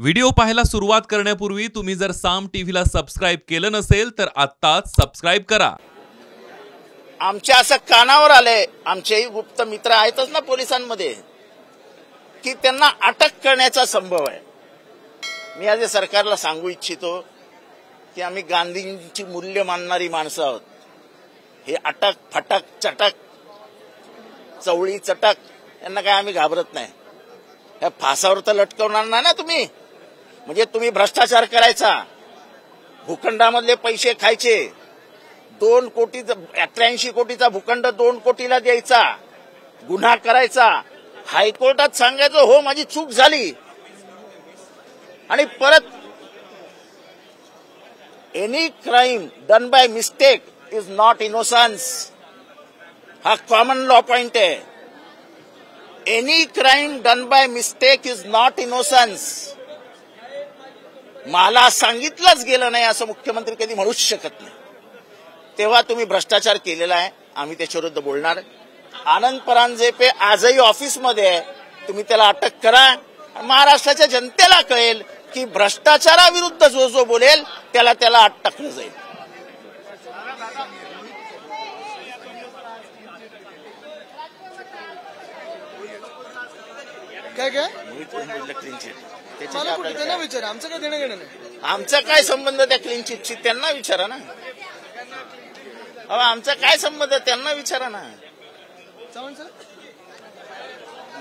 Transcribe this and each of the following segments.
Video पाहायला सुरुवात करण्यापूर्वी तुम्ही जर साम टीव्हीला सबस्क्राईब केलं नसेल तर आत्ताच सबस्क्राईब करा. आमच्या असं कानावर आलंय आमचेही गुप्त मित्र आहेतच ना पोलिसांमध्ये की त्यांना अटक करण्याचा संभव आहे. मी आज या सरकारला सांगू इच्छितो की आम्ही गांधींची मूल्य मानणारी माणसं आहोत. हे अटक फटक चटक चवळी चटक यांना काय आम्ही घाबरत नाही. ह्या फासावर तर लटकवणार नाही ना तुम्ही? म्हणजे तुम्ही भ्रष्टाचार करायचा. भूखंडामधले पैसे खायचे. दोन कोटी अठ्याऐंशी कोटीचा भूखंड दोन कोटीला द्यायचा. गुन्हा करायचा. हायकोर्टात सांगायचं हो माझी चूक झाली. आणि परत any crime done by mistake is not innocence. हा कॉमन लॉ पॉइंट आहे. Any crime done by mistake is not innocence. मला सांगितलंच गेलं नाही असं मुख्यमंत्री कधी म्हणूच शकत नाही. तेव्हा तुम्ही भ्रष्टाचार केलेला आहे आम्ही त्याच्याविरुद्ध बोलणार. आनंद परांजपे आजही ऑफिसमध्ये आहे तुम्ही त्याला अटक करा. महाराष्ट्राच्या जनतेला कळेल की भ्रष्टाचाराविरुद्ध जो जो बोलेल त्याला त्याला टाकलं जाईल. काय काय? त्याच्याशी त्यांना? विचार. आमचं काय देणं घेणं नाही. आमचा काय संबंध त्या क्लीन चिटशी त्यांना विचारा ना. अहो आमचा काय संबंध? त्यांना विचारा ना. चव्हाण सर?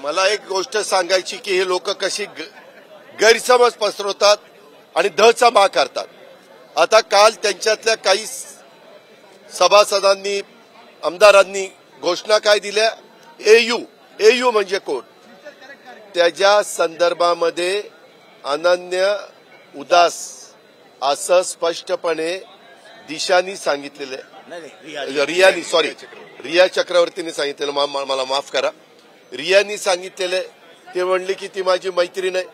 मला एक गोष्ट सांगायची की हे लोक कशी गैरसमज पसरवतात आणि दहचा मा करतात. आता काल त्यांच्यातल्या काही सभासदांनी आमदारांनी घोषणा काय दिल्या? एयू एयू म्हणजे कोण? त्याच्या संदर्भामध्ये अनन्य उदास असं स्पष्टपणे दिशानी सांगितलेलं आहे. रियानी. सॉरी रिया चक्रवर्तीने सांगितलेलं मा- मा- मला माफ करा. रियानी सांगितलेलं ते म्हणले की ती माझी मैत्रीण आहे.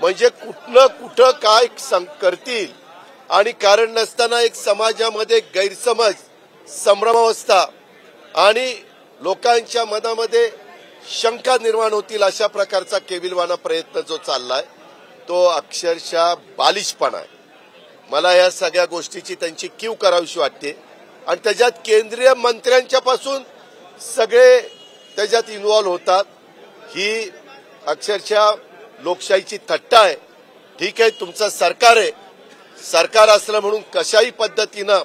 म्हणजे कुठनं कुठं काय करतील? आणि कारण नसताना एक समाजामध्ये गैरसमज संभ्रमावस्था आणि लोकांच्या मनामध्ये शंका निर्माण होतील अशा प्रकारचा केविलवाना प्रयत्न जो चाललाय तो अक्षरशः बालिशपणा आहे. मला या सगळ्या गोष्टीची त्यांची क्यू करावीशी वाटते. आणि त्याच्यात केंद्रीय मंत्र्यांच्या पासून सगळे त्याच्यात इन्व्हॉल्व होतात. ही अक्षरशः लोकशाहीची थट्टा आहे. ठीक आहे तुमचं सरकार आहे. सरकार असलं म्हणून कशाही पद्धतीनं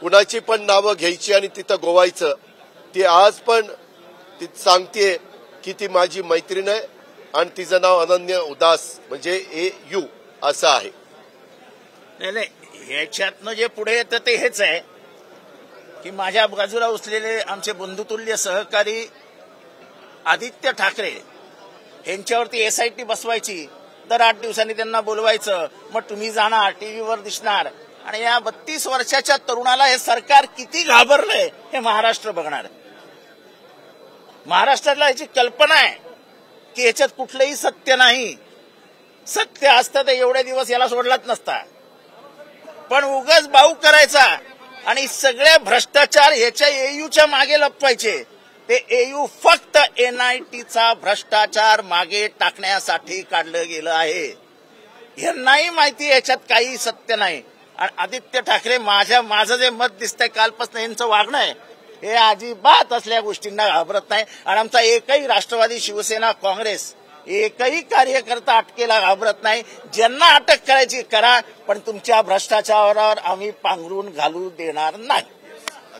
कुणाची पण नावं घ्यायची आणि तिथं गोवायचं ती आज पण ती सांगते की ती माझी मैत्रीण आहे. आणि तिचं नाव अनन्य उदास म्हणजे ए यू असं आहे. नाही नाही ह्याच्यातनं जे पुढे येतं ते हेच आहे. की माझ्या बाजूला उचलेले आमचे बंधुतुल्य सहकारी आदित्य ठाकरे यांच्यावरती एसआयटी बसवायची दर आठ दिवसांनी त्यांना बोलवायचं मग तुम्ही जाणार टीव्हीवर दिसणार. आणि या बत्तीस वर्षाच्या तरुणाला हे सरकार किती घाबरलंय हे महाराष्ट्र बघणार. महाराष्ट्राला याची कल्पना आहे. की याच्यात कुठलंही सत्य नाही. सत्य असतं तर एवढे दिवस याला सोडलाच नसता. पण उगाच भाऊ करायचा आणि सगळे भ्रष्टाचार ह्याच्या एयूच्या मागे लपवायचे. ते एयू फक्त एनआयटीचा भ्रष्टाचार मागे टाकण्यासाठी काढलं गेलं आहे. यांनाही माहिती याच्यात काही सत्य नाही. आणि आदित्य ठाकरे माझ्या माझं जे मत दिसतंय कालपासून यांचं वागणं आहे हे अजिबात असल्या गोष्टींना घाबरत नाही. आणि आमचा एकही राष्ट्रवादी शिवसेना काँग्रेस एकही कार्यकर्ता अटकेला घाबरत नाही. ज्यांना अटक करायची करा. पण तुमच्या भ्रष्टाचारावर आम्ही पांघरून घालू देणार नाही.